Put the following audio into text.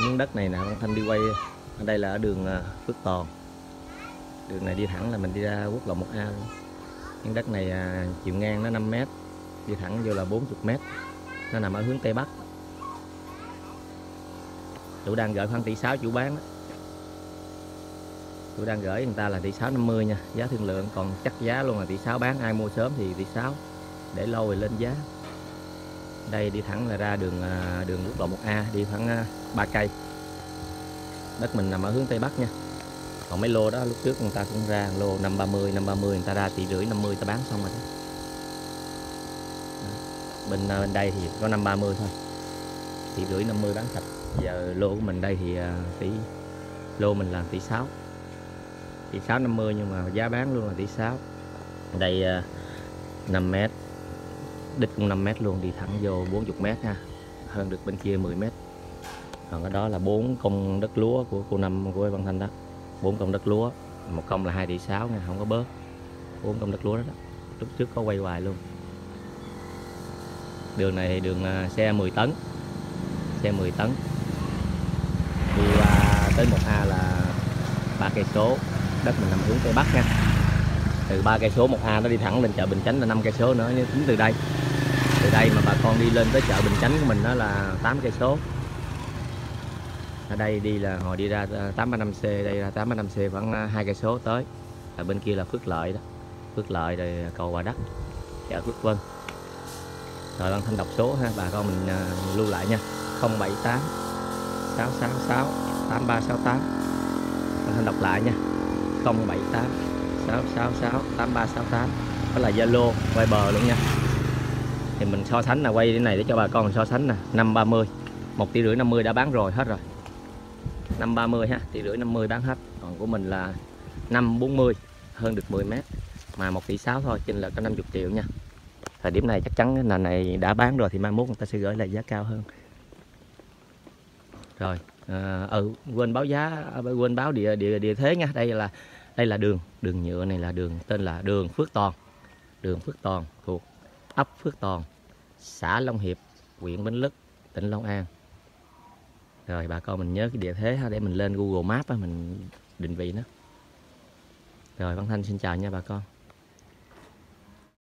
miếng đất này nè Văn Thanh đi quay. Ở đây là ở đường à, Phước Toàn đường này đi thẳng là mình đi ra quốc lộ 1A luôn. miếng đất này à, chiều ngang nó 5m đi thẳng vô là 40m nó nằm ở hướng Tây Bắc. Chủ đang gửi khoảng tỷ 6 chủ bán đó. chủ đang gửi người ta là tỷ 650 nha, giá thương lượng. Còn chắc giá luôn là tỷ 6 bán, ai mua sớm thì tỷ 6 để lâu rồi lên giá đây, đi thẳng là ra đường à, đường quốc lộ 1A đi khoảng 3 à, cây. Đất mình nằm ở hướng Tây Bắc nha. Còn mấy lô đó, lúc trước người ta cũng ra lô 530 530 người ta ra tỷ rưỡi 50 ta bán xong rồi đó. Bên à, bên đây thì có 530 thôi. Tỷ rưỡi 50 bán sạch giờ lô của mình đây thì tỷ, lô mình là tỷ 6 tỷ 6 50 nhưng mà giá bán luôn là tỷ 6 đây 5 mét đích cũng 5 mét luôn đi thẳng vô 40 mét ha hơn được bên kia 10 mét. Còn ở đó là bốn công đất lúa của cô năm của Văn Thanh đó bốn công đất lúa một công là 2 tỷ 6 nha không có bớt bốn công đất lúa đó, đó lúc trước có quay hoài luôn. Đường này đường à, xe 10 tấn xe 10 tấn. Đi qua tới 1A là ba cây số đất mình nằm hướng tây bắc nha từ ba cây số 1A nó đi thẳng lên chợ Bình Chánh là năm cây số nữa, nhưng tính từ đây. Từ đây mà bà con đi lên tới chợ Bình Chánh của mình đó là 8 cây số. Ở đây đi là hồi đi ra à, 835C đây là 835C khoảng à, hai cây số tới. Ở bên kia là Phước Lợi đó. Phước Lợi rồi cầu Hòa Đất chợ Phước Vân. Rồi Văn Thanh đọc số ha, bà con mình à, lưu lại nha. 078 666 8368 Văn Thanh đọc lại nha. 078 666 8368 đó là Zalo Viber luôn nha. Thì mình so sánh là quay cái này để cho bà con so sánh nè. 530 1 tỷ rưỡi 50 đã bán rồi hết rồi. 530 ha tỷ rưỡi 50 bán hết. Còn của mình là 540 hơn được 10 mét. Mà 1 tỷ 6 thôi chênh là có 50 triệu nha. Thời điểm này chắc chắn cái nền này đã bán rồi thì mai mốt người ta sẽ gửi lại giá cao hơn. Rồi à, ừ quên báo giá à, quên báo địa địa địa thế nha. Đây là đây là đường đường nhựa này là đường, tên là đường Phước Toàn. Đường Phước Toàn thuộc ấp Phước Toàn, xã Long Hiệp, huyện Bến Lức, tỉnh Long An. Rồi bà con mình nhớ cái địa thế ha, để mình lên Google Maps mình định vị nó. Rồi Văn Thanh xin chào nha bà con.